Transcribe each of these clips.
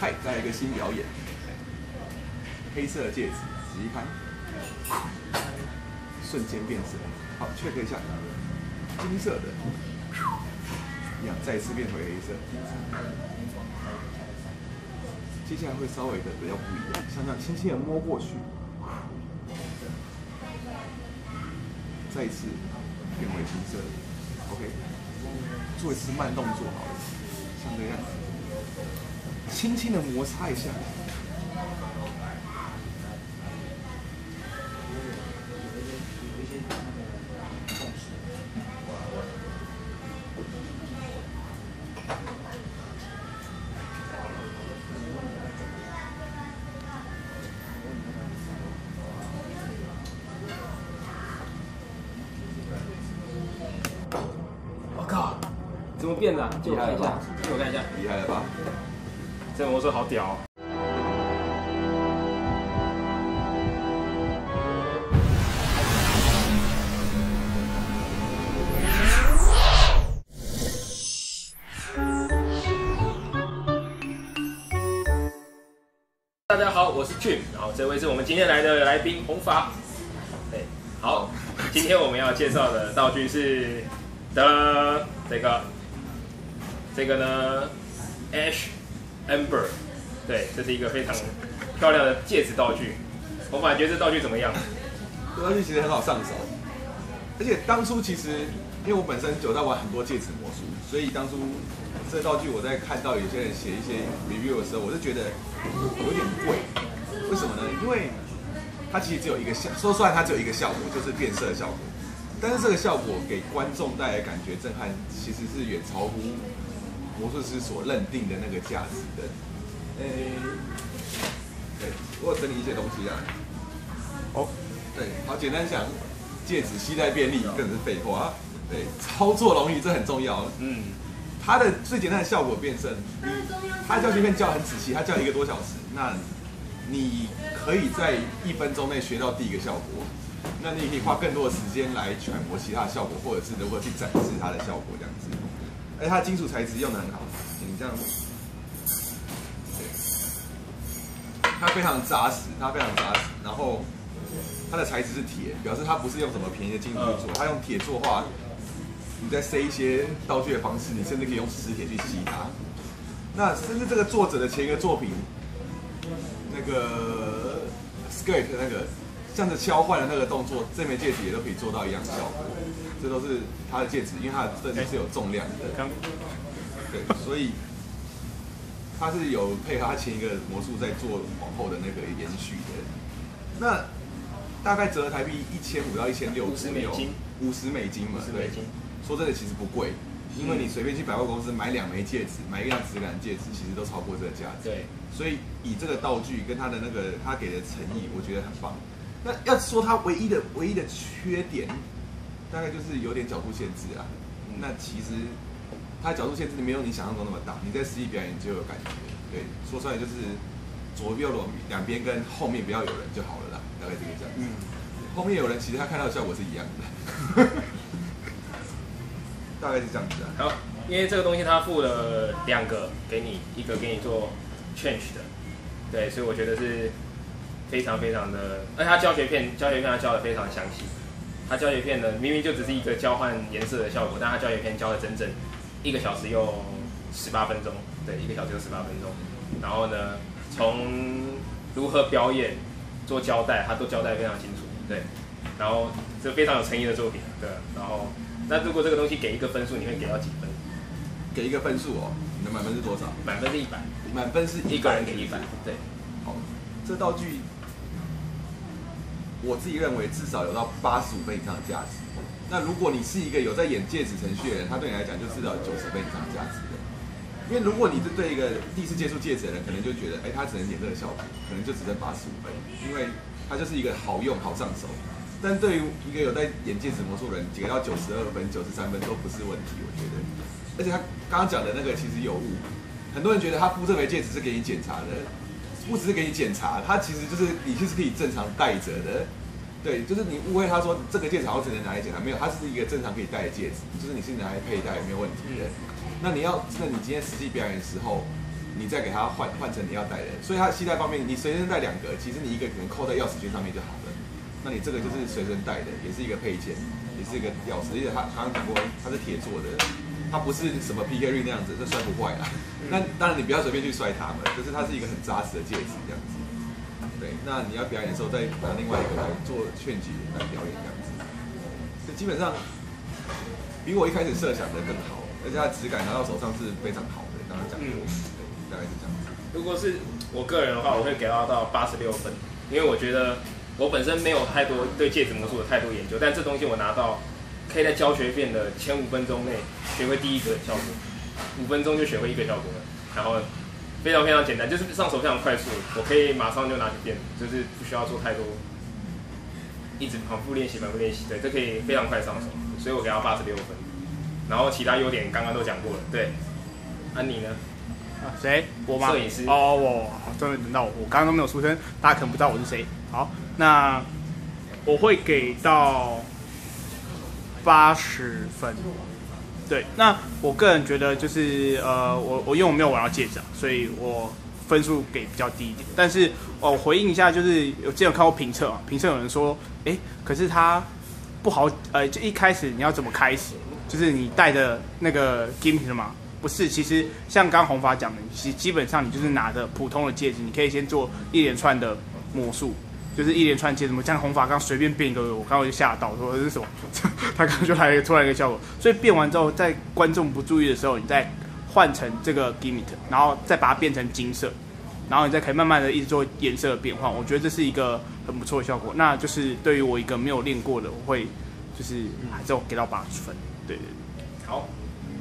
嗨，再来一个新表演，黑色的戒指，仔细看，瞬间变色。好，check 一下，金色的，一样，再次变回黑色。接下来会稍微的比较不一样，像这样轻轻的摸过去，再一次变回金色，OK，做一次慢动作好了，像这样子，轻轻的摩擦一下。我靠，怎么变的？借我看一下，借我看一下，厉害了吧？这魔术好屌、哦！大家好，我是 Jim，然后这位是我们今天来的来宾红发。好，今天我们要介绍的道具是的这个，这个呢，Ash Amber，对，这是一个非常漂亮的戒指道具。我感觉这道具怎么样？这道具其实很好上手，而且当初其实因为我本身久在玩很多戒指魔术，所以当初这道具我在看到有些人写一些 review 的时候，我就觉得有点贵。为什么呢？因为它其实只有一个效，说出来它只有一个效果，就是变色效果。但是这个效果给观众带来感觉震撼，其实是远超乎魔术师所认定的那个价值的。诶、对，我有整理一些东西啊。哦，对，好简单讲，戒指携带便利更是废话。对，操作容易，这很重要。嗯，它的最简单的效果变身，你它教学片教得很仔细，它教一个多小时，那你可以在一分钟内学到第一个效果，那你也可以花更多的时间来揣摩其他的效果，或者是如何去展示它的效果这样子。而且它的金属材质用的很好，你这样，对，它非常扎实，它非常扎实，然后它的材质是铁，表示它不是用什么便宜的金属去做，它用铁做的话，你在塞一些道具的方式，你甚至可以用磁铁去吸它。那甚至这个作者的前一个作品，那个 Skate 那个像着敲坏的那个动作，这枚戒指也都可以做到一样的效果。这都是他的戒指，因为它这是有重量的，刚对，所以他是有配合他前一个魔术在做往后的那个延续的。那大概折合台币一千五到一千六左右，五十美金嘛，50对。说真的，其实不贵，因为你随便去百货公司买两枚戒指，买一样质感的戒指，其实都超过这个价值。对，所以以这个道具跟他的那个他给的诚意，我觉得很棒。那要说他唯一的唯一的缺点，大概就是有点角度限制啊。嗯那其实它角度限制没有你想象中那么大，你在实际表演就有感觉。对，说出来就是左右两两边跟后面不要有人就好了啦，大概这个这样。嗯，后面有人，其实他看到的效果是一样的。大概是这样子啊。好，因为这个东西他付了两个给你，一个给你做 change 的，对，所以我觉得是非常非常的，而且他教学片教学片他教的非常详细，它教学片呢明明就只是一个交换颜色的效果，但它教学片教了整整一个小时又十八分钟，对，一个小时又十八分钟，然后呢从如何表演做交代，他都交代得非常清楚，对，然后这非常有诚意的作品，对，然后那如果这个东西给一个分数，你会给到几分？给一个分数哦，你的满分是多少？满分是一百，满分是一个人给一百，对，好，这道具我自己认为至少有到八十五分以上的价值。那如果你是一个有在演戒指程序的人，他对你来讲就至少九十分以上的价值的。因为如果你是对一个第一次接触戒指的人，可能就觉得，哎、他只能演这个效果，可能就只剩八十五分，因为他就是一个好用、好上手。但对于一个有在演戒指魔术的人，给到九十二分、九十三分都不是问题，我觉得。而且他刚刚讲的那个其实有误，很多人觉得他敷这枚戒指是给你检查的，不只是给你检查，它其实就是你其实可以正常戴着的。对，就是你误会他说这个戒指好像只能拿来检查，没有，它是一个正常可以戴的戒指，就是你是拿来佩戴没有问题的。那你要，那你今天实际表演的时候，你再给它换换成你要戴的。所以它携带方面，你随身带两个，其实你一个可能扣在钥匙圈上面就好了。那你这个就是随身带的，也是一个配件，也是一个钥匙，而且它它讲过它是铁做的，它不是什么 PK 率那样子，这摔不坏啦。那当然你不要随便去摔它们，就是它是一个很扎实的戒指这样子。对，那你要表演的时候再拿另外一个来做劝举来表演这样子。这基本上比我一开始设想的更好，而且它质感拿到手上是非常好的。刚刚讲过，对，大概是这样子。如果是我个人的话，我会给它到八十六分，因为我觉得。我本身没有太多对戒指魔术的太多研究，但这东西我拿到，可以在教学变的前五分钟内学会第一个效果，五分钟就学会一个效果了，然后非常非常简单，就是上手非常快速，我可以马上就拿去变，就是不需要做太多，一直反复练习反复练习，对，这可以非常快上手，所以我给他八十六分，然后其他优点刚刚都讲过了，对，安妮呢？谁？我吗？摄影师。哦，我终于轮到我，我刚刚都没有出声，大家可能不知道我是谁。好，那我会给到八十分。对，那我个人觉得就是呃，我我因为我没有玩到戒指，所以我分数给比较低一点。但是我回应一下，就是有之前有看过评测啊，评测有人说，哎，可是它不好，呃，就一开始你要怎么开始？就是你带的那个 gimmick 嘛。不是，其实像刚红发讲的，其基本上你就是拿着普通的戒指，你可以先做一连串的魔术，就是一连串戒指。像红发刚随便变一个，我刚刚就吓到，说这是什么？他刚刚就来突然一个效果。所以变完之后，在观众不注意的时候，你再换成这个 gimmick，然后再把它变成金色，然后你再可以慢慢的一直做颜色的变换。我觉得这是一个很不错的效果。那就是对于我一个没有练过的，我会就是还是给到八十分。对对对，好。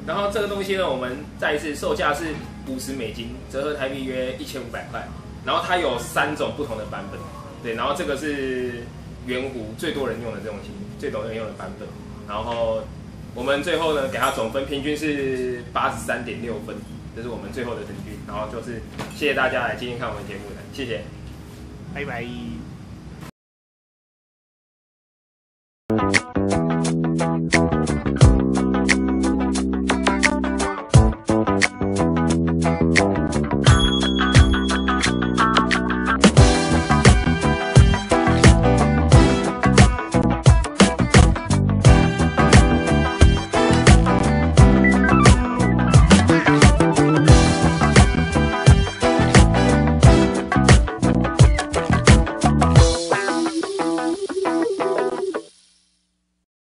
然后这个东西呢，我们再一次售价是五十美金，折合台币约一千五百块。然后它有三种不同的版本，对。然后这个是圆弧最多人用的这种型，最多人用的版本。然后我们最后呢，给他总分平均是八十三点六分，这是我们最后的平均。然后就是谢谢大家来今天看我们节目的，谢谢，拜拜。